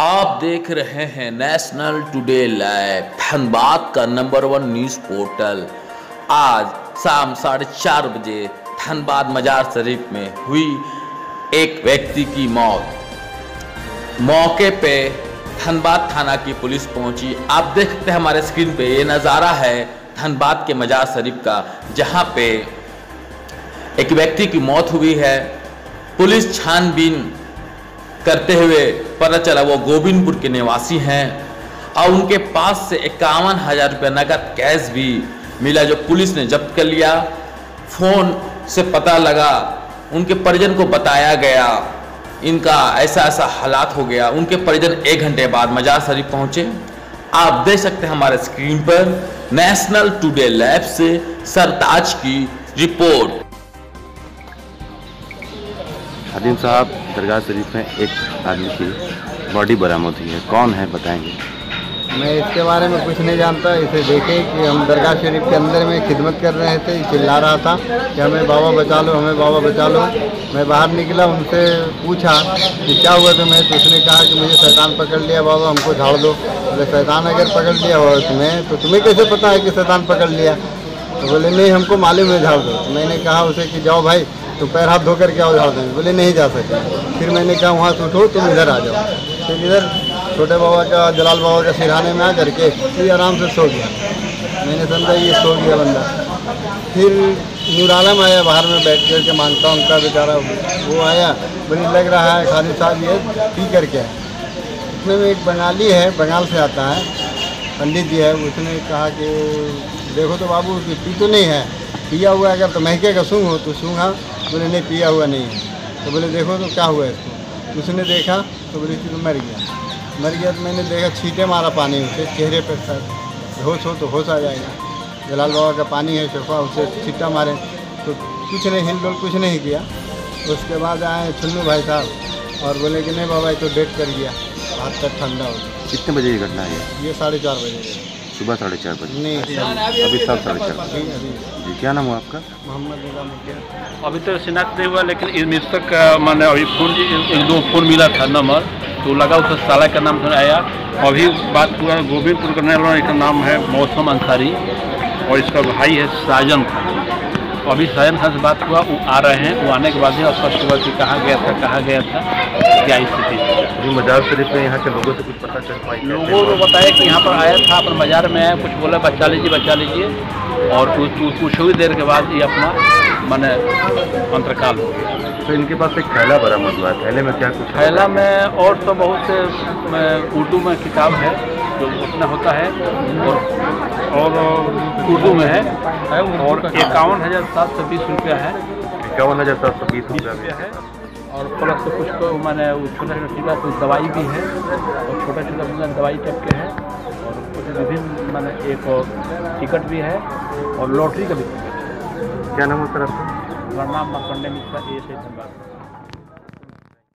आप देख रहे हैं नेशनल टुडे लाइव धनबाद का नंबर वन न्यूज़ पोर्टल आज शाम साढ़े चार बजे धनबाद मजार शरीफ में हुई एक व्यक्ति की मौत। मौके पे धनबाद थाना की पुलिस पहुँची। आप देख सकते हैं हमारे स्क्रीन पे ये नज़ारा है धनबाद के मजार शरीफ का, जहाँ पे एक व्यक्ति की मौत हुई है। पुलिस छानबीन करते हुए पता चला वो गोविंदपुर के निवासी हैं। और उनके पास से इक्यावन हज़ार रुपये नकद कैश भी मिला जो पुलिस ने जब्त कर लिया। फ़ोन से पता लगा, उनके परिजन को बताया गया। इनका ऐसा ऐसा हालात हो गया। उनके परिजन एक घंटे बाद मजार शरीफ पहुँचे। आप देख सकते हैं हमारे स्क्रीन पर नेशनल टुडे लैब से सरताज की रिपोर्ट। हादिम साहब, दरगाह शरीफ में एक आदमी की बॉडी बरामद हुई है। कौन है, बताएँगे? मैं इसके बारे में कुछ नहीं जानता। इसे देखे कि हम दरगाह शरीफ के अंदर में खिदमत कर रहे थे, चिल्ला रहा था कि हमें बाबा बचा लो, हमें बाबा बचा लो। मैं बाहर निकला, उनसे पूछा कि क्या हुआ तुम्हें? तो उसने कहा कि मुझे शैतान पकड़ लिया, बाबा हमको झाड़ दो। बोले, शैतान अगर पकड़ लिया हो तुम्हें तो तुम्हें कैसे पता है कि शैतान पकड़ लिया? तो बोले, नहीं, हमको मालूम है, झाड़ दो। तो मैंने कहा उसे कि, जाओ भाई तो पैर हाथ धो करके आओ झाड़ देंगे बोले, नहीं जा सके फिर मैंने कहा, वहाँ से उठो, तुम इधर आ जाओ। फिर इधर छोटे बाबा का जलाल बाबा का सिरहाने में आ करके फिर आराम से सो गया। मैंने समझा, ये सो गया बंदा। फिर नूर आलम आया बाहर में बैठ कर के माँगता उनका बेचारा वो आया। बोले, लग रहा है खाली साहब ये पी करके है उसमें में एक बंगाली है, बंगाल से आता है, पंडित जी है, उसने कहा कि, देखो तो बाबू पी तो नहीं है। पिया हुआ अगर तो महके का सूंघ हो तो सूंघा। बोले नहीं पिया हुआ नहीं है। तो बोले देखो तो क्या हुआ इसको। उसने देखा तो बोले कि तो मर गया। मर गया तो मैंने देखा छींटे मारा पानी उसे चेहरे पर सर होश हो तो होश आ जाएगा। जलाल बाबा का पानी है शफा उसे छीटा मारे। तो कुछ नहीं हिल डुल कुछ नहीं किया। उसके बाद आए छुन्नू भाई साहब और बोले कि नहीं बाबा ये तो डेट कर गया। हाथ तक ठंडा हो कितने बजे की घटना है ये ये साढ़े चार बजे। सुबह साढ़े चार बजे। नहीं अभी सब साढ़े चार अभी जी क्या नाम हुआ आपका? मोहम्मद अभी तो शिनाख्त नहीं हुआ लेकिन इस तक का मैंने अभी फ़ोन एक दो फ़ोन मिला था नंबर तो लगा उसका साला का नाम आया। अभी बात हुआ गोविंदपुर का रहने वाला इसका नाम है मौसम अंसारी और इसका भाई है साजन खान। तो अभी स्वयं खान से बात हुआ वो आ रहे हैं वो आने के बाद ही स्पष्ट हुआ कि कहाँ गया था कहाँ गया था क्या स्थिति थी मजार शरीफ में यहाँ के लोगों से कुछ पता चल पाई लोगों को बताया कि यहाँ पर आया था अपन बाज़ार में आया कुछ बोला बचा लीजिए बचा लीजिए और कुछ कुछ- ही देर के बाद ये अपना मैंने अंतरकाल हो गया। तो इनके पास एक थैला बरामद हुआ है थैले में क्या कुछ? थैला में और तो बहुत से उर्दू में किताब है जो उसमें होता है और और उर्दू में है और इक्यावन हज़ार सात सौ बीस रुपया है। इक्यावन हज़ार सात सौ बीस रुपया है और प्लस से कुछ तो मैंने वो छोटा छोटा टीका कुछ दवाई भी है और छोटा छोटा मतलब दवाई टाइप के है और कुछ विभिन्न मैंने एक टिकट भी है और लॉटरी का भी। क्या नाम है सर आपका? मेरा नाम मार्कंडे मिश्रा ए से धनबाद